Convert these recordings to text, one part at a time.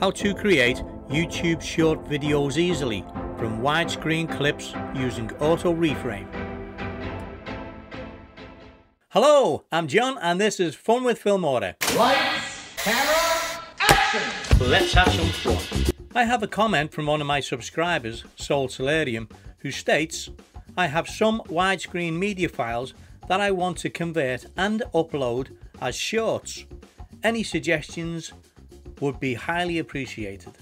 How to create YouTube short videos easily from widescreen clips using auto reframe. Hello, I'm John and this is Fun with Filmora. Lights, camera, action! Let's have some fun. I have a comment from one of my subscribers, Soul Solarium, who states, I have some widescreen media files that I want to convert and upload as shorts. Any suggestions would be highly appreciated.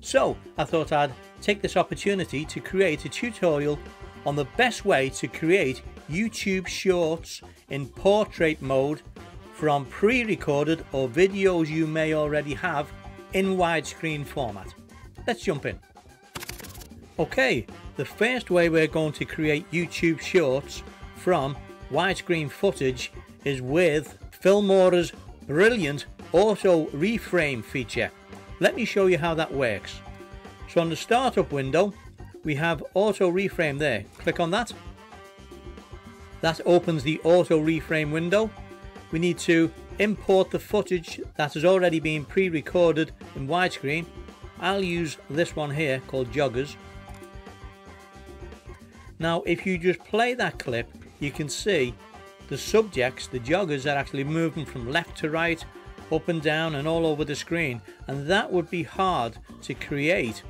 So I thought I'd take this opportunity to create a tutorial on the best way to create YouTube shorts in portrait mode from pre-recorded or videos you may already have in widescreen format. Let's jump in. Okay, the first way we're going to create YouTube shorts from widescreen footage is with Filmora's brilliant auto reframe feature. Let me show you how that works. So on the startup window, we have auto reframe there. Click on that. That opens the auto reframe window. We need to import the footage that has already been pre-recorded in widescreen. I'll use this one here called Joggers. Now if you just play that clip you can see the subjects, the joggers are actually moving from left to right up and down and all over the screen and that would be hard to create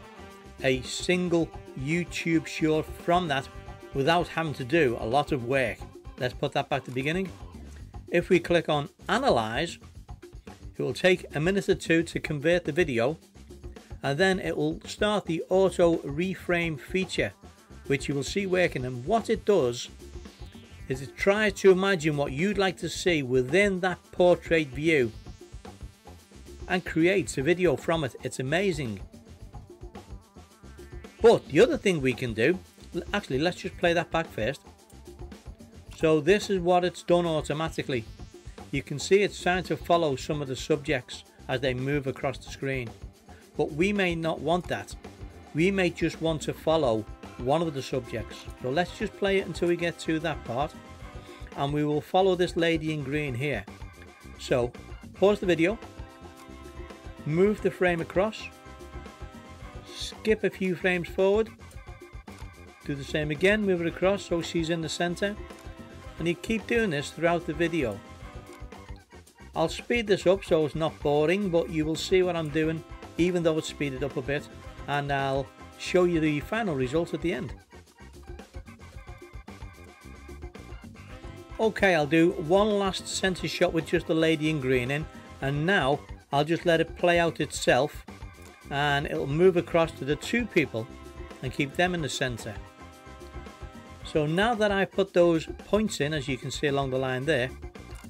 a single YouTube short from that without having to do a lot of work. Let's put that back to the beginning. If we click on analyze it will take a minute or two to convert the video and then it will start the auto reframe feature which you will see working and what it does is it tries to imagine what you'd like to see within that portrait view and creates a video from it. It's amazing. But the other thing we can do, actually let's just play that back first. So this is what it's done automatically. You can see it's trying to follow some of the subjects as they move across the screen. But we may not want that. We may just want to follow one of the subjects. So let's just play it until we get to that part. And we will follow this lady in green here. So pause the video, move the frame across, skip a few frames forward, do the same again, move it across so she's in the center, and you keep doing this throughout the video. I'll speed this up so it's not boring, but you will see what I'm doing even though it's speeded up a bit, and I'll show you the final result at the end. Okay, I'll do one last center shot with just the lady in green in, and now I'll just let it play out itself and it'll move across to the two people and keep them in the center. So now that I've put those points in, as you can see along the line there,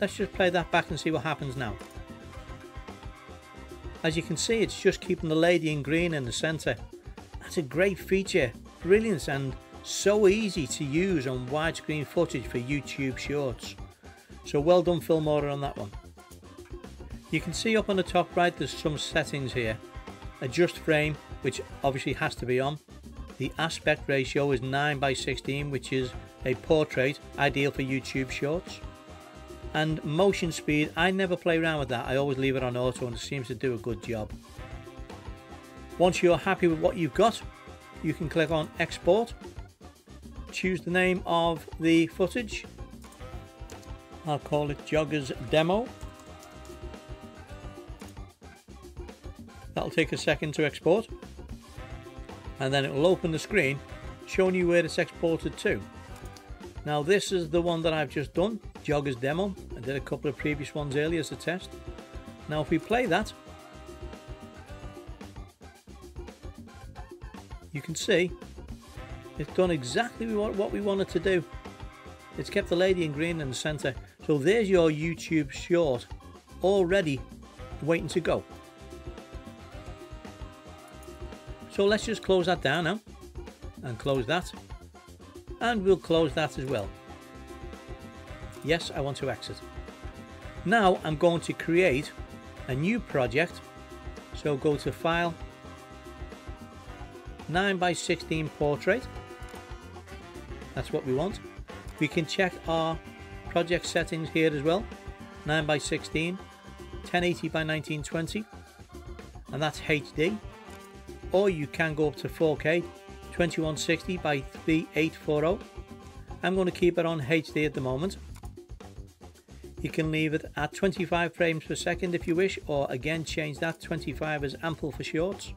let's just play that back and see what happens now. As you can see, it's just keeping the lady in green in the center. That's a great feature, brilliant and so easy to use on widescreen footage for YouTube shorts. So well done Filmora on that one. You can see up on the top right there's some settings here. Adjust frame, which obviously has to be on. The aspect ratio is 9 by 16 which is a portrait, ideal for YouTube shorts. And motion speed, I never play around with that, I always leave it on auto and it seems to do a good job. Once you're happy with what you've got, you can click on export, choose the name of the footage, I'll call it Joggers Demo That'll take a second to export. And then it will open the screen showing you where it's exported to. Now this is the one that I've just done, Joggers Demo. I did a couple of previous ones earlier as a test. Now if we play that, you can see it's done exactly what we wanted to do. It's kept the lady in green in the centre. So there's your YouTube short already waiting to go. So let's just close that down now and close that and we'll close that as well. Yes, I want to exit. Now I'm going to create a new project. So go to File, 9 by 16 portrait. That's what we want. We can check our project settings here as well. 9 by 16, 1080 by 1920 and that's HD or you can go up to 4K 2160 by 3840 I'm going to keep it on HD at the moment. You can leave it at 25 frames per second if you wish or again change that. 25 is ample for shorts.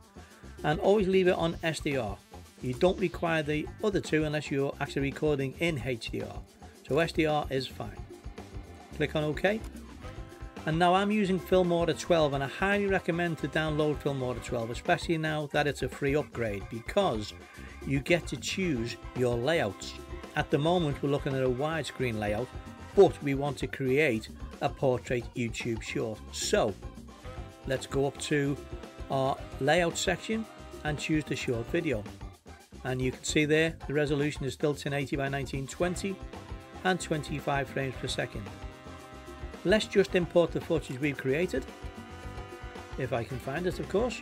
And always leave it on SDR you don't require the other two unless you're actually recording in HDR so SDR is fine. Click on OK and now I'm using Filmora 12 and I highly recommend to download Filmora 12 especially now that it's a free upgrade because you get to choose your layouts. At the moment we're looking at a widescreen layout but we want to create a portrait YouTube short. So let's go up to our layout section and choose the short video. And you can see there the resolution is still 1080 by 1920 and 25 frames per second. Let's just import the footage we've created. If I can find it, of course.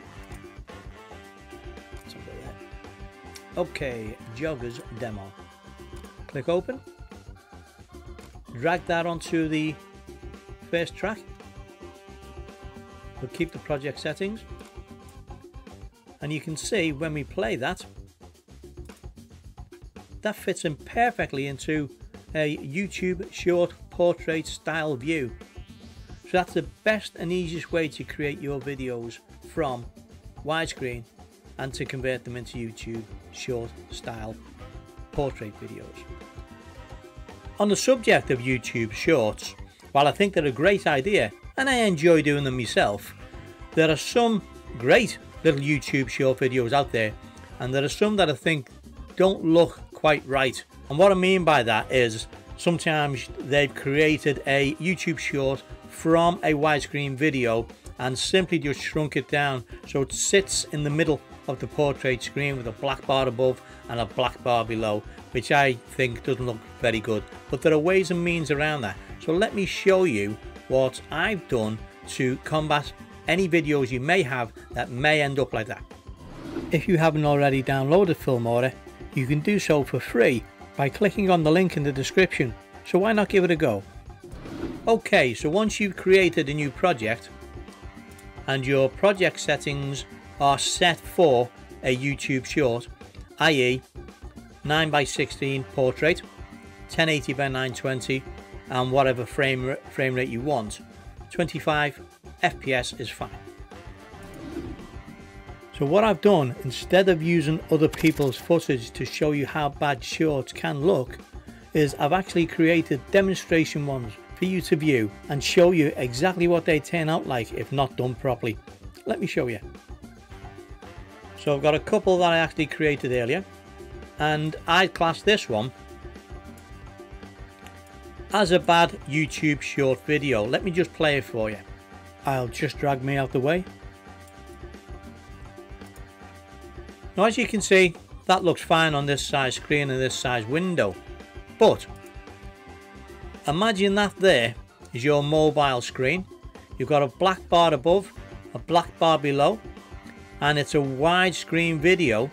Okay, Joggers demo. Click open. Drag that onto the first track. We'll keep the project settings. And you can see when we play that, that fits in perfectly into a YouTube short portrait style view. So that's the best and easiest way to create your videos from widescreen and to convert them into YouTube short style portrait videos. On the subject of YouTube shorts, while I think they're a great idea and I enjoy doing them myself, there are some great little YouTube short videos out there and there are some that I think don't look quite right. And what I mean by that is Sometimes they've created a YouTube short from a widescreen video and simply just shrunk it down so it sits in the middle of the portrait screen with a black bar above and a black bar below which I think doesn't look very good but there are ways and means around that so let me show you what I've done to combat any videos you may have that may end up like that. If you haven't already downloaded Filmora you can do so for free by clicking on the link in the description, so why not give it a go? Okay, so once you've created a new project and your project settings are set for a YouTube short, i.e. 9x16 portrait, 1080 by 920 and whatever frame, frame rate you want, 25 FPS is fine. So what I've done, instead of using other people's footage to show you how bad shorts can look, is I've actually created demonstration ones for you to view and show you exactly what they turn out like if not done properly. Let me show you. So I've got a couple that I actually created earlier and I'd class this one as a bad YouTube short video. Let me just play it for you. I'll just drag me out the way Now as you can see that looks fine on this size screen and this size window. But imagine that there is your mobile screen. You've got a black bar above a black bar below and it's a widescreen video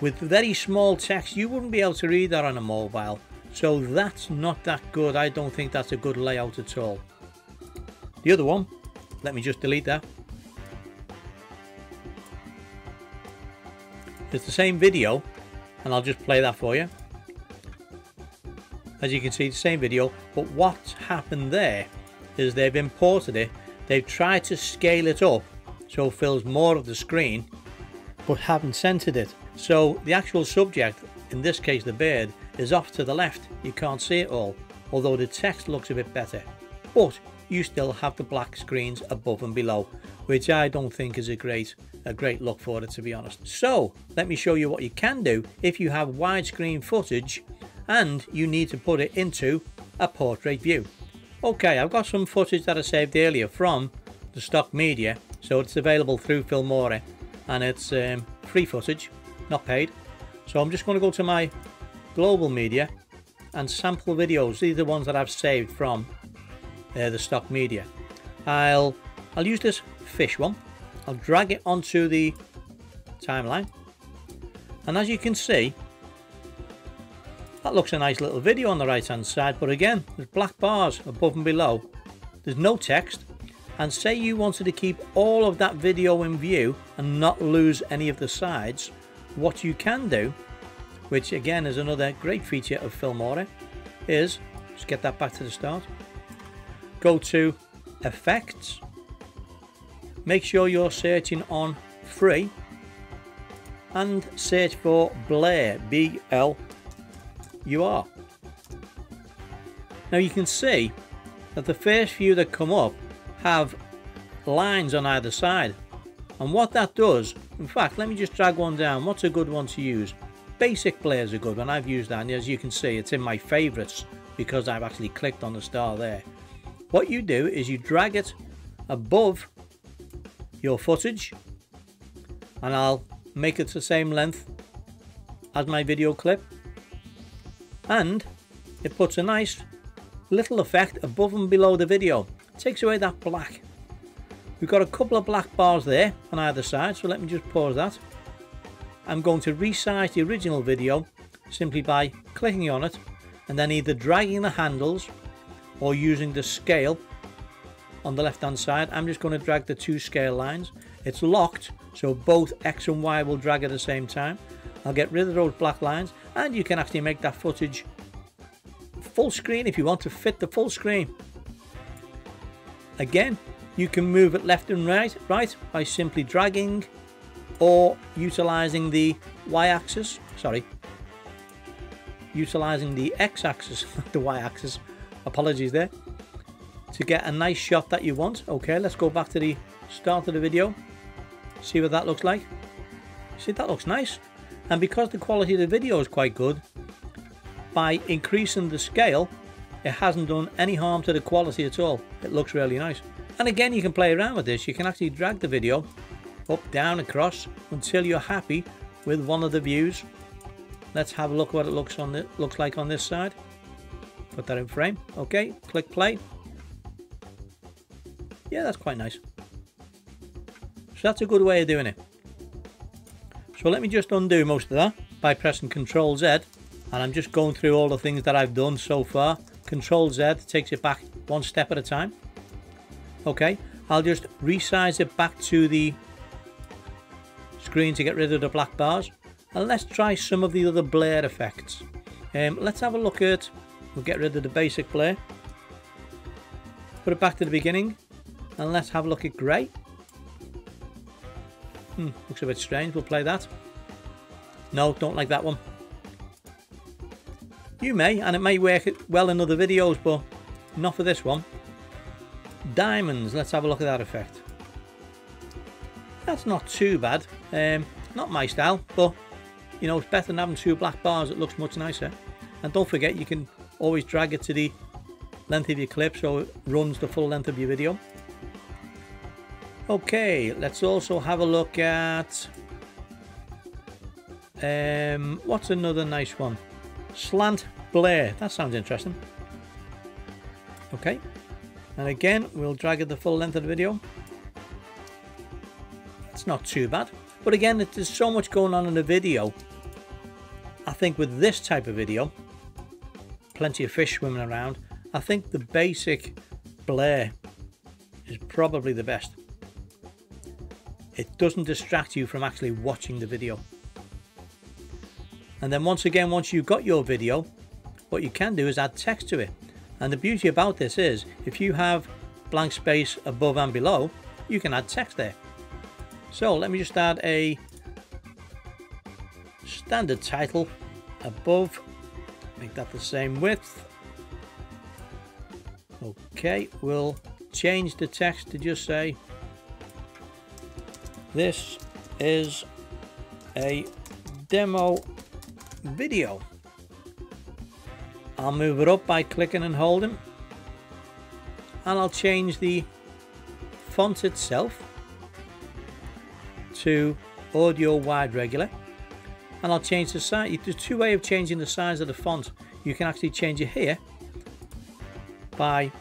with very small text. You wouldn't be able to read that on a mobile. So that's not that good. I don't think that's a good layout at all. The other one let me just delete that It's the same video and I'll just play that for you. As you can see, the same video, but what's happened there is they've imported it, they've tried to scale it up so it fills more of the screen, but haven't centered it. So the actual subject, in this case the bird, is off to the left. You can't see it all, although the text looks a bit better. But you still have the black screens above and below, which I don't think is a great a great look for it to be honest. So let me show you what you can do if you have widescreen footage and you need to put it into a portrait view. Okay, I've got some footage that I saved earlier from the stock media, so it's available through Filmora and it's um, free footage, not paid. So I'm just going to go to my global media and sample videos. These are the ones that I've saved from uh, the stock media. I'll I'll use this fish one I'll drag it onto the timeline. And as you can see that looks a nice little video on the right hand side but again there's black bars above and below. There's no text. And say you wanted to keep all of that video in view and not lose any of the sides, what you can do, which again is another great feature of Filmora, is, let's get that back to the start, go to Effects, make sure you're searching on Free, and search for Blur, B-L-U-R. Now you can see that the first few that come up have lines on either side. And what that does, in fact, let me just drag one down. What's a good one to use? Basic Blur is a good one. I've used that and as you can see, it's in my favorites because I've actually clicked on the star there. What you do is you drag it above your footage and I'll make it the same length as my video clip and it puts a nice little effect above and below the video. Takes away that black. We've got a couple of black bars there on either side, so let me just pause that. I'm going to resize the original video simply by clicking on it and then either dragging the handles or using the scale on the left hand side. I'm just going to drag the two scale lines. It's locked so both X and Y will drag at the same time. I'll get rid of those black lines and you can actually make that footage full screen if you want to fit the full screen. Again, you can move it left and right, right by simply dragging or utilizing the y-axis, sorry, utilizing the x-axis, not the y-axis, apologies there, to get a nice shot that you want. Okay, let's go back to the start of the video, see what that looks like. See, that looks nice. And because the quality of the video is quite good, by increasing the scale it hasn't done any harm to the quality at all. It looks really nice. And again you can play around with this. You can actually drag the video up down across until you're happy with one of the views. Let's have a look what it looks on the looks like on this side. Put that in frame. Okay click play yeah that's quite nice so that's a good way of doing it so let me just undo most of that by pressing Ctrl Z and I'm just going through all the things that I've done so far. Control Z takes it back one step at a time. Okay, I'll just resize it back to the screen to get rid of the black bars. And let's try some of the other blur effects. Um, let's have a look at, we'll get rid of the basic blur. Put it back to the beginning. And let's have a look at grey. Hmm, looks a bit strange, we'll play that. No, don't like that one. You may, and it may work well in other videos, but not for this one. Diamonds, let's have a look at that effect. That's not too bad. Um, not my style, but you know, it's better than having two black bars. It looks much nicer. And don't forget, you can always drag it to the length of your clip so it runs the full length of your video. Okay, let's also have a look at um, what's another nice one? Slant Blur. That sounds interesting. Okay. And again, we'll drag it the full length of the video. It's not too bad. But again, there's so much going on in the video. I think with this type of video, plenty of fish swimming around, I think the basic blur is probably the best. It doesn't distract you from actually watching the video. And then once again, once you've got your video, what you can do is add text to it. And the beauty about this is, if you have blank space above and below, you can add text there. So let me just add a standard title above, make that the same width. Okay, we'll change the text to just say, this is a demo video. I'll move it up by clicking and holding and I'll change the font itself to Audiowide regular and I'll change the size. There's two ways of changing the size of the font. You can actually change it here by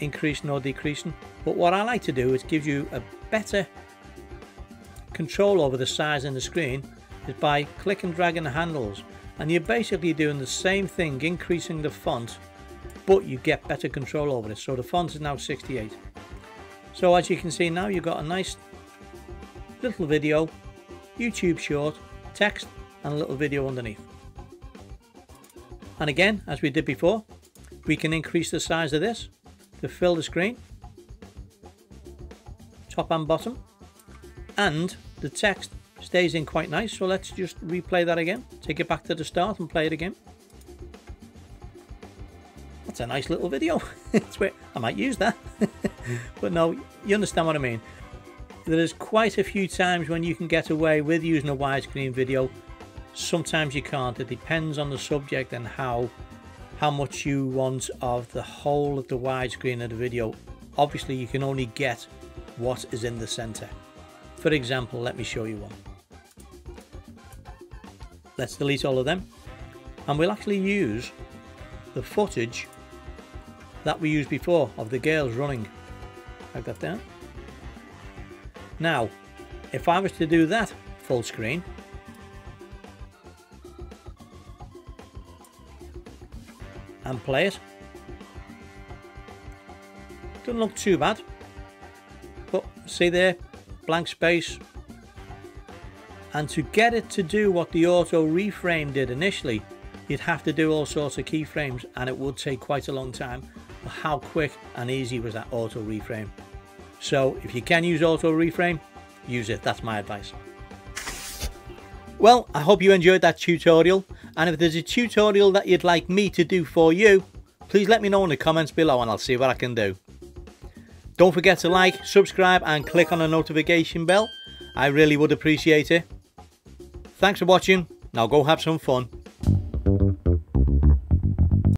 increasing or decreasing but what I like to do is give you a better control over the size in the screen is by clicking and dragging the handles and you're basically doing the same thing increasing the font but you get better control over it so the font is now 68 So as you can see now you've got a nice little video, YouTube short, text and a little video underneath. And again, as we did before, we can increase the size of this to fill the screen, top and bottom, and the text stays in quite nice. So let's just replay that again. Take it back to the start and play it again. That's a nice little video. I might use that. but no, you understand what I mean. There's quite a few times when you can get away with using a widescreen video sometimes you can't it depends on the subject and how how much you want of the whole of the widescreen of the video obviously you can only get what is in the center for example let me show you one let's delete all of them and we'll actually use the footage that we used before of the girls running like that down now if I was to do that full screen and play it. Doesn't look too bad. But see there, blank space. And to get it to do what the auto reframe did initially, you'd have to do all sorts of keyframes and it would take quite a long time. But how quick and easy was that auto reframe? So if you can use auto reframe, use it. That's my advice. Well, I hope you enjoyed that tutorial and if there's a tutorial that you'd like me to do for you, please let me know in the comments below and I'll see what I can do. Don't forget to like, subscribe and click on the notification bell. I really would appreciate it. Thanks for watching. Now go have some fun.